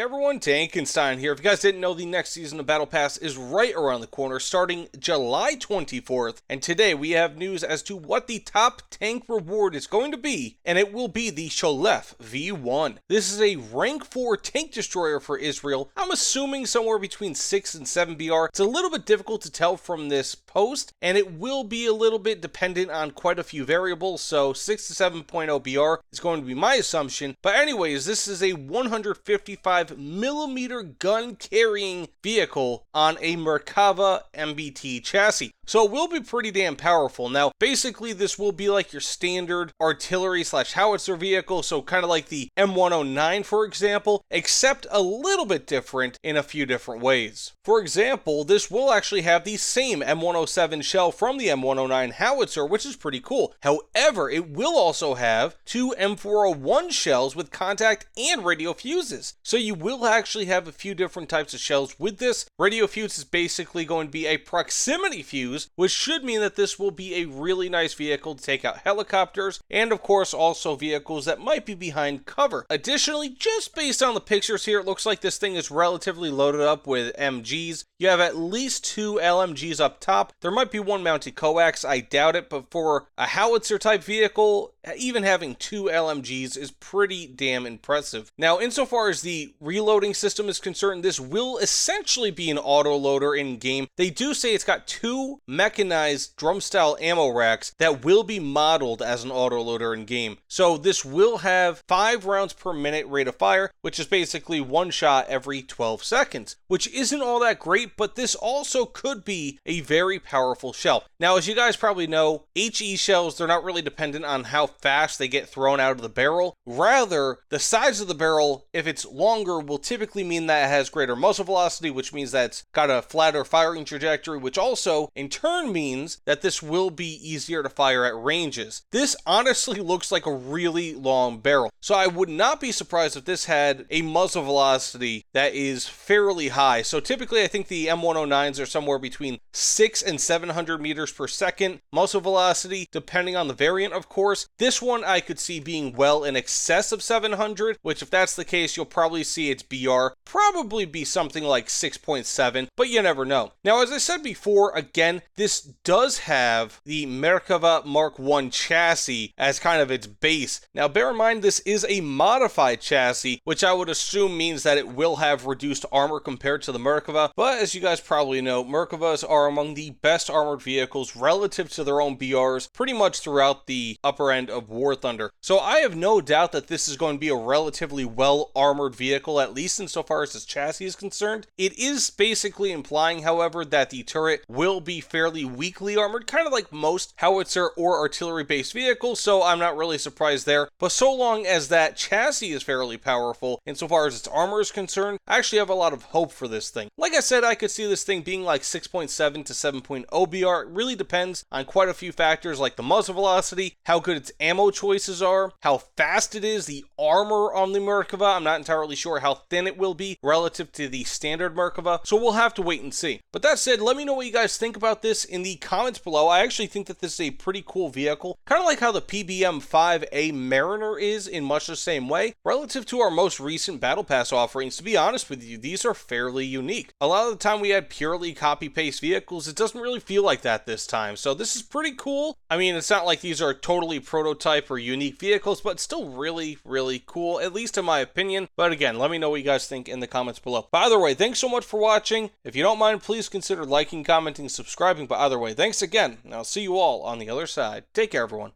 Hey everyone, Tankenstein here. If you guys didn't know, the next season of Battle Pass is right around the corner, starting July 24th. And today we have news as to what the top tank reward is going to be, and it will be the Sholef V1. This is a rank 4 tank destroyer for Israel. I'm assuming somewhere between 6 and 7 BR. It's a little bit difficult to tell from this post, and it will be a little bit dependent on quite a few variables. So 6 to 7.0 BR is going to be my assumption. But anyways, this is a 155 millimeter gun carrying vehicle on a Merkava MBT chassis. So it will be pretty damn powerful. Now, basically, this will be like your standard artillery slash howitzer vehicle, so kind of like the M109, for example, except a little bit different in a few different ways. For example, this will actually have the same M107 shell from the M109 howitzer, which is pretty cool. However, it will also have two M401 shells with contact and radio fuses. So you will actually have a few different types of shells with this. Radio fuse is basically going to be a proximity fuse, which should mean that this will be a really nice vehicle to take out helicopters and, of course, also vehicles that might be behind cover. Additionally, just based on the pictures here, it looks like this thing is relatively loaded up with MGs. You have at least two LMGs up top. There might be one mounted coax, I doubt it, but for a howitzer type vehicle, even having two LMGs is pretty damn impressive. Now, insofar as the reloading system is concerned, this will essentially be an auto loader in game. They do say it's got two mechanized drum style ammo racks that will be modeled as an auto loader in game. So this will have five rounds per minute rate of fire, which is basically one shot every 12 seconds, which isn't all that great, but this also could be a very powerful shell. Now, as you guys probably know, HE shells, they're not really dependent on how fast they get thrown out of the barrel. Rather, the size of the barrel, if it's longer, will typically mean that it has greater muzzle velocity, which means that it's got a flatter firing trajectory, which also in means that this will be easier to fire at ranges. This honestly looks like a really long barrel, so I would not be surprised if this had a muzzle velocity that is fairly high. So typically, I think the M109s are somewhere between 6 and 700 meters per second muzzle velocity, depending on the variant, of course. This one I could see being well in excess of 700, which, if that's the case, you'll probably see its BR probably be something like 6.7, but you never know. Now, as I said before, again, this does have the Merkava Mark 1 chassis as kind of its base. Now, bear in mind, this is a modified chassis, which I would assume means that it will have reduced armor compared to the Merkava, but as you guys probably know, Merkavas are among the best armored vehicles relative to their own BRs pretty much throughout the upper end of War Thunder. So I have no doubt that this is going to be a relatively well armored vehicle, at least insofar as its chassis is concerned. It is basically implying, however, that the turret will be fairly weakly armored, kind of like most howitzer or artillery based vehicles, so I'm not really surprised there. But so long as that chassis is fairly powerful, insofar as its armor is concerned, I actually have a lot of hope for this thing. Like I said, I could see this thing being like 6.7 to 7.0 BR. It really depends on quite a few factors like the muzzle velocity, how good its ammo choices are, how fast it is, the armor on the Merkava. I'm not entirely sure how thin it will be relative to the standard Merkava, so we'll have to wait and see. But that said, let me know what you guys think about this in the comments below. I actually think that this is a pretty cool vehicle, kind of like how the PBM 5A Mariner is in much the same way. Relative to our most recent Battle Pass offerings, to be honest with you, these are fairly unique. A lot of the time we had purely copy paste vehicles, it doesn't really feel like that this time, so this is pretty cool. I mean, it's not like these are totally prototype or unique vehicles, but still really, really cool, at least in my opinion. But again, let me know what you guys think in the comments below. By the way, thanks so much for watching. If you don't mind, please consider liking, commenting, subscribing. But either way, thanks again, I'll see you all on the other side. Take care, everyone.